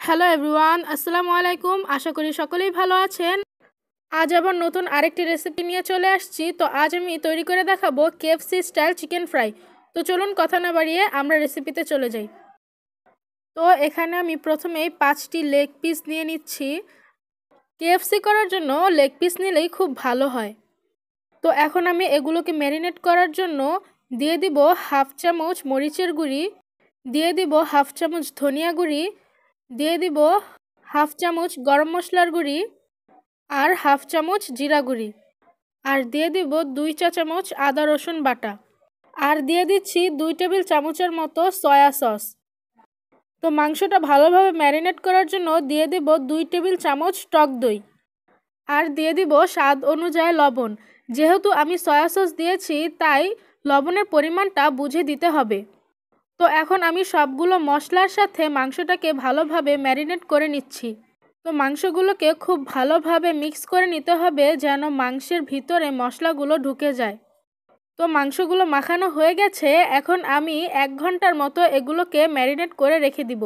Hello everyone আসসালামু আলাইকুম আশা করি সকলেই ভালো আছেন। আজ আবার নতুন আরেকটি রেসিপি নিয়ে চলে আসছি। তো আজ আমি তৈরি করে দেখাবো কেএফসি স্টাইল চিকেন ফ্রাই তো চলুন কথা না বাড়িয়ে আমরা রেসিপিতে চলে যাই। তো এখানে আমি প্রথমেই পাঁচটি লেগ পিস নিয়ে নিচ্ছি। কেএফসি করার জন্য লেগ পিস নিলেই খুব ভালো হয়। তো এখন আমি এগুলোকে ম্যারিনেট করার জন্য দিয়ে দিব হাফ চামচ মরিচের গুঁড়ি, দিয়ে দিব হাফ চামচ ধনিয়া গুঁড়ি দিয়ে দিব হাফ চামচ গরম মশলার গুঁড়ি আর হাফ চামচ জিরা গুঁড়ি। আর দিয়ে দিব দুই চা চামচ আদা রসুন বাটা। আর দিয়ে দিচ্ছি দুই টেবিল চামচের মতো সয়া সস। তো মাংসটা ভালোভাবে ম্যারিনেট করার জন্য দিয়ে দিব দুই টেবিল চামচ টক দই। আর দিয়ে দিব স্বাদ অনুযায়ী লবণ। যেহেতু আমি সয়া সস দিয়েছি, তাই লবণের পরিমাণটা বুঝে দিতে হবে। তো এখন আমি সবগুলো মশলার সাথে মাংসটাকে ভালোভাবে ম্যারিনেট করে নিচ্ছি। তো মাংসগুলোকে খুব ভালোভাবে মিক্স করে নিতে হবে যেন মাংসের ভিতরে মশলাগুলো ঢুকে যায়। তো মাংসগুলো মাখানো হয়ে গেছে, এখন আমি এক ঘণ্টার মতো এগুলোকে ম্যারিনেট করে রেখে দিব।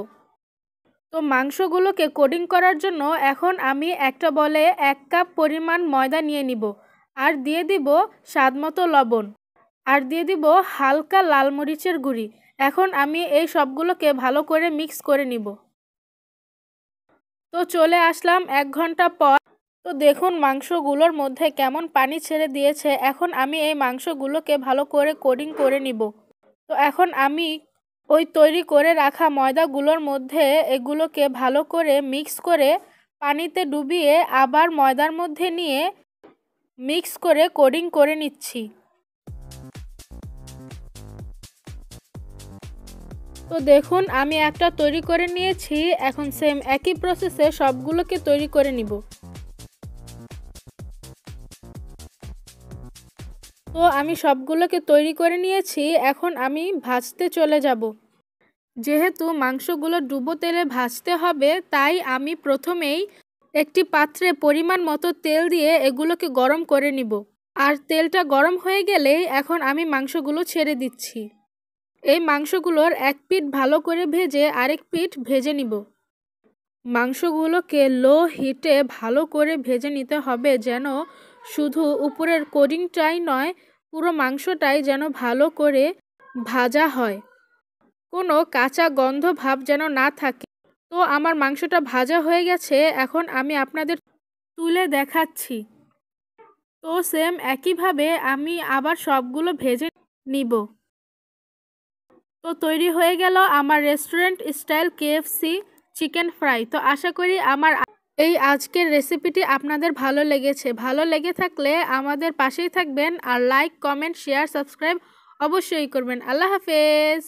তো মাংসগুলোকে কোডিং করার জন্য এখন আমি একটা বলে এক কাপ পরিমাণ ময়দা নিয়ে নিব, আর দিয়ে দিব স্বাদ মতো লবণ। আর দিয়ে দিব হালকা লাল মরিচের গুঁড়ি। এখন আমি এই সবগুলোকে ভালো করে মিক্স করে নিব। তো চলে আসলাম এক ঘণ্টা পর। তো দেখুন মাংসগুলোর মধ্যে কেমন পানি ছেড়ে দিয়েছে। এখন আমি এই মাংসগুলোকে ভালো করে কোডিং করে নিব। তো এখন আমি ওই তৈরি করে রাখা ময়দাগুলোর মধ্যে এগুলোকে ভালো করে মিক্স করে পানিতে ডুবিয়ে আবার ময়দার মধ্যে নিয়ে মিক্স করে কোডিং করে নিচ্ছি। তো দেখুন, আমি একটা তৈরি করে নিয়েছি। এখন সেম একই প্রসেসে সবগুলোকে তৈরি করে নিব। তো আমি সবগুলোকে তৈরি করে নিয়েছি। এখন আমি ভাজতে চলে যাব। যেহেতু মাংসগুলো ডুবো তেলে ভাজতে হবে, তাই আমি প্রথমেই একটি পাত্রে পরিমাণ মতো তেল দিয়ে এগুলোকে গরম করে নিব। আর তেলটা গরম হয়ে গেলেই এখন আমি মাংসগুলো ছেড়ে দিচ্ছি। এই মাংসগুলোর এক পিঠ ভালো করে ভেজে আরেক পিঠ ভেজে নিব। মাংসগুলোকে লো হিটে ভালো করে ভেজে নিতে হবে যেন শুধু উপরের কোডিংটাই নয়, পুরো মাংসটাই যেন ভালো করে ভাজা হয়। কোনো কাঁচা গন্ধ ভাব যেন না থাকে। তো আমার মাংসটা ভাজা হয়ে গেছে, এখন আমি আপনাদের তুলে দেখাচ্ছি। তো সেম একইভাবে আমি আবার সবগুলো ভেজে নিব। তো তৈরি হয়ে গেল আমার restaurant style KFC chicken fry তো আশা করি আমার এই আজকের রেসিপিটি আপনাদের ভালো লেগেছে। ভালো লেগে থাকলে আমাদের পাশেই থাকবেন আর লাইক কমেন্ট শেয়ার সাবস্ক্রাইব অবশ্যই করবেন। আল্লাহ হাফেজ!